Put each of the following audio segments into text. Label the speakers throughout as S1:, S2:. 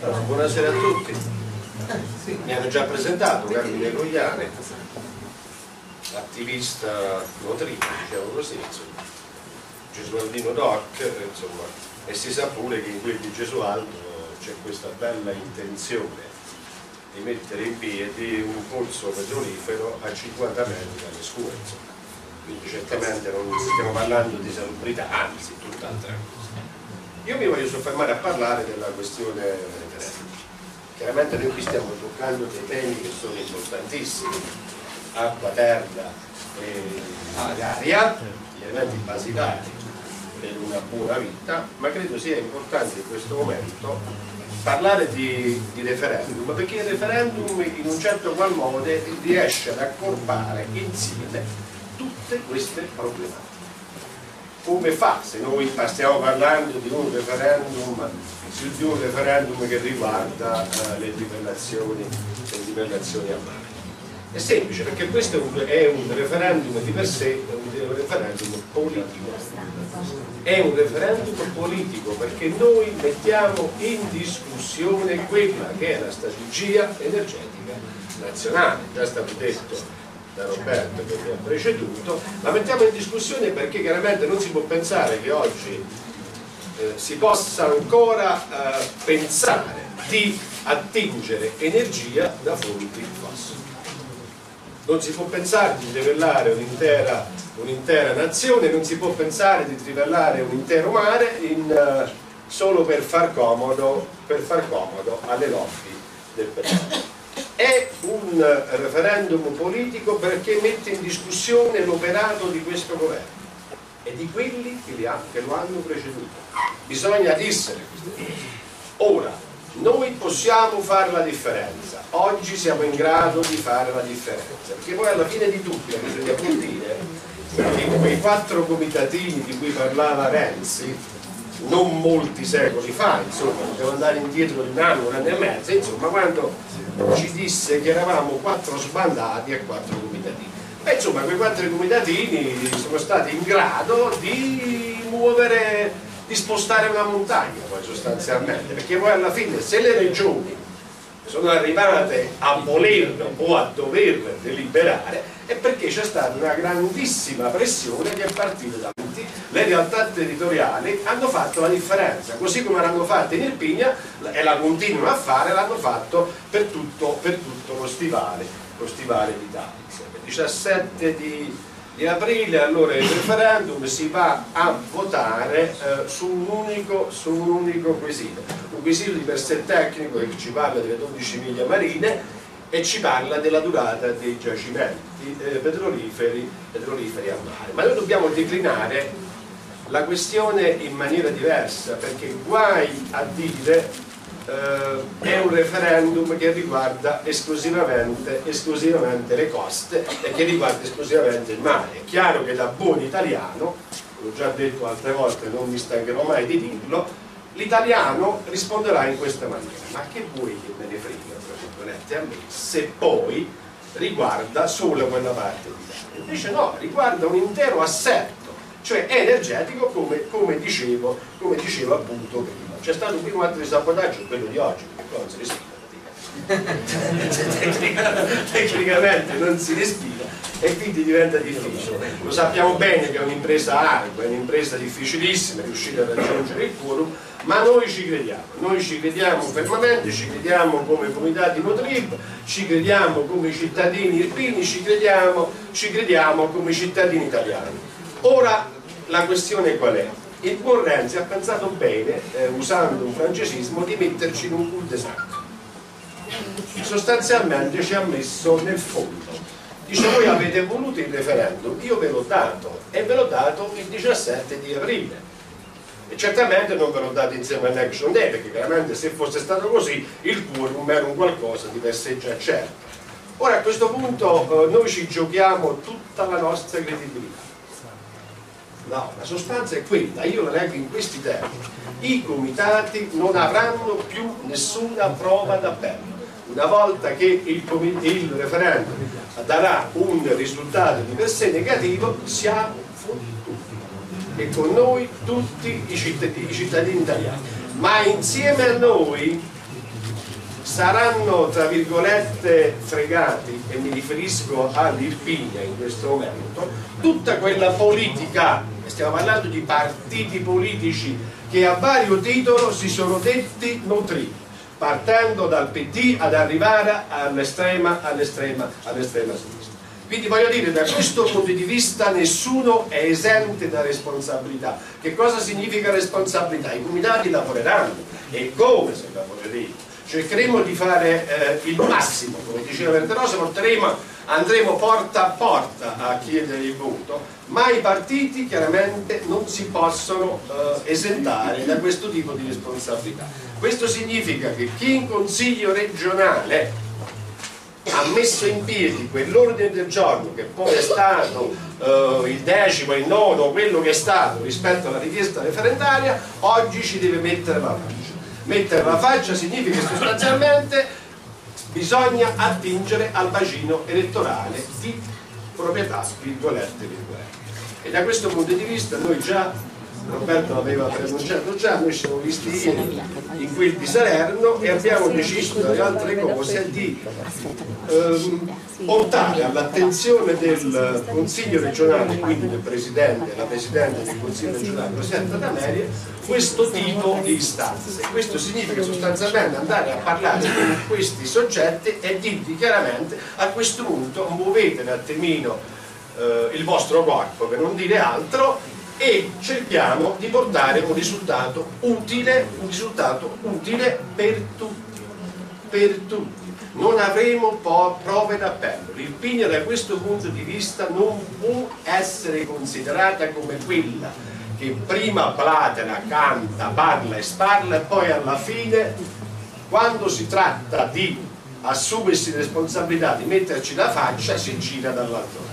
S1: Buonasera a tutti. Mi hanno già presentato Carmine Cogliane, attivista nutrito, diciamo così, insomma. Gesualdino Doc, insomma, e si sa pure che in quel di Gesualdo c'è questa bella intenzione di mettere in piedi un pozzo petrolifero a 50 metri dalle scuole, insomma. Quindi certamente non stiamo parlando di salubrità, anzi, tutt'altra cosa. Io mi voglio soffermare a parlare della questione. Chiaramente noi qui stiamo toccando dei temi che sono importantissimi, acqua, terra e aria, gli elementi basilari per una buona vita, ma credo sia importante in questo momento parlare di, di, referendum, perché il referendum in un certo qual modo riesce ad accorpare insieme tutte queste problematiche. Come fa se noi stiamo parlando di un referendum, di un referendum che riguarda uh, le trivellazioni a mare? È semplice perché questo è un, è un referendum di per sé, è un referendum politico. È un referendum politico perché noi mettiamo in discussione quella che è la strategia energetica nazionale. Già stato detto da Roberto che mi ha preceduto, la mettiamo in discussione perché chiaramente non si può pensare che oggi eh, si possa ancora eh, pensare di attingere energia da fonti fossili non si può pensare di trivellare un'intera un nazione, non si può pensare di trivellare un intero mare in, uh, solo per far, comodo, per far comodo alle lobby del petrolio. Un referendum politico perché mette in discussione l'operato di questo governo e di quelli che, ha, che lo hanno preceduto. Bisogna dissere queste cose. Ora, noi possiamo fare la differenza, oggi siamo in grado di fare la differenza, perché poi alla fine di tutto bisogna pur dire che quei quattro comitatini di cui parlava Renzi, non molti secoli fa, insomma, dobbiamo andare indietro di un anno, un anno e mezzo, insomma, quando ci disse che eravamo quattro sbandati e quattro comitatini. E insomma, quei quattro comitatini sono stati in grado di muovere di spostare una montagna poi sostanzialmente, perché poi alla fine se le regioni sono arrivate a volerlo o a dover deliberare è perché c'è stata una grandissima pressione che è partita da tutti, le realtà territoriali hanno fatto la differenza, così come l'hanno fatta in Irpigna e la continuano a fare, l'hanno fatto per tutto, per tutto lo stivale, lo stivale d'Italia. Il 17 di di aprile allora il referendum si va a votare eh, su, un unico, su, un unico, quesito, un quesito di per sé tecnico che ci parla delle 12 miglia marine e ci parla della durata dei giacimenti eh, petroliferi, petroliferi a mare. Ma noi dobbiamo declinare la questione in maniera diversa perché guai a dire eh, è un referendum che riguarda esclusivamente, esclusivamente, le coste e che riguarda esclusivamente il mare. È chiaro che da buon italiano, l'ho già detto altre volte, non mi stancherò mai di dirlo, l'italiano risponderà in questa maniera. Ma che vuoi che me ne frega, tra virgolette, a me, se poi riguarda solo quella parte d'Italia? Invece no, riguarda un intero assetto cioè energetico come, come, dicevo, come dicevo appunto prima c'è stato un primo atto di sabotaggio, quello di oggi, non si respira tecnicamente non si respira e quindi diventa difficile. Lo sappiamo bene che è un'impresa ardua, è un'impresa difficilissima riuscire a raggiungere il quorum, ma noi ci crediamo, noi ci crediamo fermamente, ci crediamo come comitati Notrib, ci crediamo come cittadini irpini, ci crediamo, ci crediamo come cittadini italiani. Ora la questione qual è? il buon Renzi ha pensato bene, eh, usando un francesismo, di metterci in un cul-de-sac. Sostanzialmente ci ha messo nel fondo. Dice voi avete voluto il referendum, io ve l'ho dato e ve l'ho dato il 17 di aprile. E certamente non ve l'ho dato insieme all'Action Day, perché chiaramente se fosse stato così il quorum era un qualcosa di per sé già certo. Ora a questo punto eh, noi ci giochiamo tutta la nostra credibilità No, la sostanza è quella, io la leggo in questi termini. I comitati non avranno più nessuna prova d'appello. Una volta che il, il, referendum darà un risultato di per sé negativo, siamo fottuti. E con noi tutti i cittadini, i cittadini italiani. Ma insieme a noi saranno tra virgolette fregati e mi riferisco all'Irpinia in questo momento tutta quella politica stiamo parlando di partiti politici che a vario titolo si sono detti nutriti partendo dal PD ad arrivare all'estrema all'estrema all'estrema sinistra. Quindi voglio dire da questo punto di vista nessuno è esente da responsabilità. Che cosa significa responsabilità? i comitati lavoreranno. E come se lavoreremo cercheremo di fare eh, il massimo, come diceva Verderosa, porteremo, andremo porta a porta a chiedere il voto, ma i partiti chiaramente non si possono eh, esentare da questo tipo di responsabilità. Questo significa che chi in Consiglio regionale ha messo in piedi quell'ordine del giorno che poi è stato eh, il decimo, il nono, quello che è stato rispetto alla richiesta referendaria, oggi ci deve mettere la faccia mettere la faccia significa sostanzialmente bisogna attingere al bacino elettorale di proprietà virgolette virgolette e da questo punto di vista noi già Roberto l'aveva preannunciato già, noi siamo visti ieri in quel di Salerno e abbiamo deciso tra le altre cose di ehm, portare all'attenzione del Consiglio regionale, quindi del Presidente la Presidente del Consiglio regionale, Presidente D'Ameria, questo tipo di istanze. Questo significa sostanzialmente andare a parlare con questi soggetti e dirgli chiaramente a questo punto muovete un attimino eh, il vostro corpo per non dire altro e cerchiamo di portare un risultato utile, un risultato utile per tutti, per tutti. Non avremo prove d'appello. L'Irpinia da questo punto di vista non può essere considerata come quella che prima platera, canta, parla e sparla e poi alla fine, quando si tratta di assumersi responsabilità, di metterci la faccia, si gira dall'altro.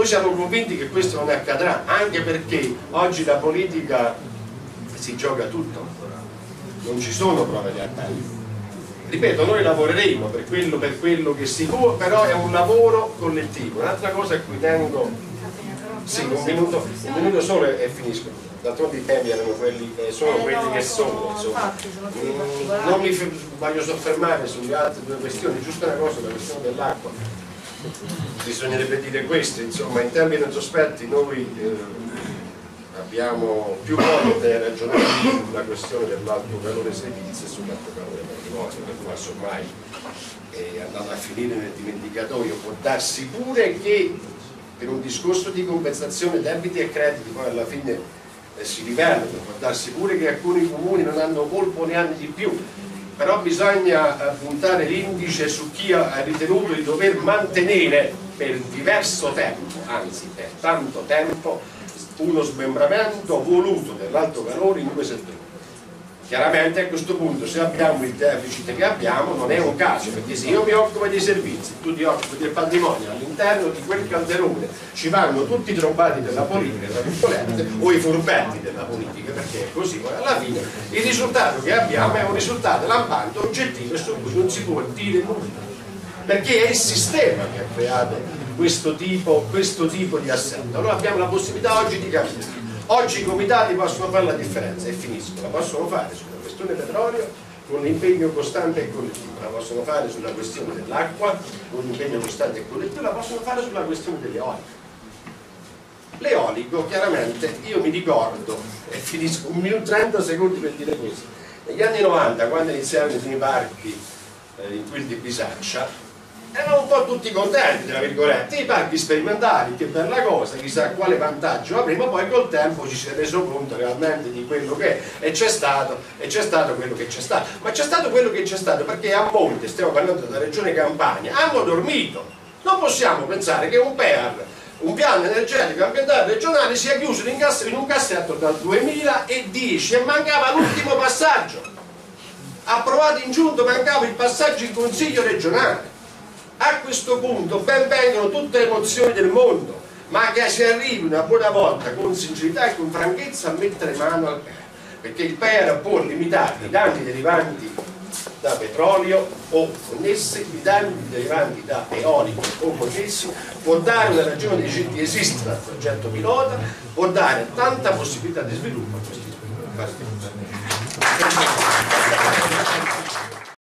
S1: Noi siamo convinti che questo non accadrà, anche perché oggi la politica si gioca tutto, non ci sono prove di appello. Ripeto, noi lavoreremo per quello, per quello che si può, però è un lavoro collettivo. Un'altra cosa a cui tengo, sì, un minuto, un minuto solo e, finisco. D'altronde i temi erano quelli, eh, sono eh, quelli no, che sono. Insomma. Mm, non mi voglio soffermare sulle altre due questioni, giusto una cosa, la questione dell'acqua bisognerebbe dire questo, insomma in termini sospetti noi eh, abbiamo più volte ragionato sulla questione dell'alto calore servizio e sull'alto calore patrimonio, per cui ormai è andato a finire nel dimenticatoio, può darsi pure che per un discorso di compensazione debiti e crediti poi alla fine eh, si rivelano, può darsi pure che alcuni comuni non hanno colpo neanche di più però bisogna eh, puntare l'indice su chi ha ritenuto di dover mantenere per diverso tempo, anzi per tanto tempo, uno smembramento voluto dell'alto calore in due settori. Chiaramente a questo punto se abbiamo il deficit che abbiamo non è un caso, perché se io mi occupo dei servizi, tu ti occupi del patrimonio, all'interno di quel calderone ci vanno tutti i trombati della politica, tra virgolette, o i furbetti della politica, perché è così poi alla fine il risultato che abbiamo è un risultato lampante, oggettivo e su cui non si può dire nulla. Perché è il sistema che ha creato questo tipo, questo tipo di assetto. Allora abbiamo la possibilità oggi di capire Oggi i comitati possono fare la differenza e finisco, la possono fare sulla questione petrolio con l'impegno costante e collettivo, la possono fare sulla questione dell'acqua con l'impegno costante e collettivo, la possono fare sulla questione dell'eolico. L'eolico, chiaramente, io mi ricordo, e finisco un minuto 30 secondi per dire questo, negli anni 90, quando iniziarono i primi parchi eh, in quel di Bisaccia, erano un po' tutti contenti, tra virgolette, i parchi sperimentali, che bella cosa, chissà quale vantaggio avremo, poi col tempo ci si è reso conto realmente di quello che è. E c'è stato, e c'è stato quello che c'è stato, ma c'è stato quello che c'è stato perché a monte, stiamo parlando della regione Campania, hanno dormito, non possiamo pensare che un PEAR, un piano energetico ambientale regionale sia chiuso in, in un cassetto dal 2010 e mancava l'ultimo passaggio, approvato in giunta mancava il passaggio in consiglio regionale a questo punto ben vengono tutte le emozioni del mondo, ma che si arrivi una buona volta con sincerità e con franchezza a mettere mano al PER, perché il PER può limitare i danni derivanti da petrolio o connessi, i danni derivanti da eolico o connessi, può dare una ragione di, esistere dal progetto pilota, può dare tanta possibilità di sviluppo a questi sviluppi.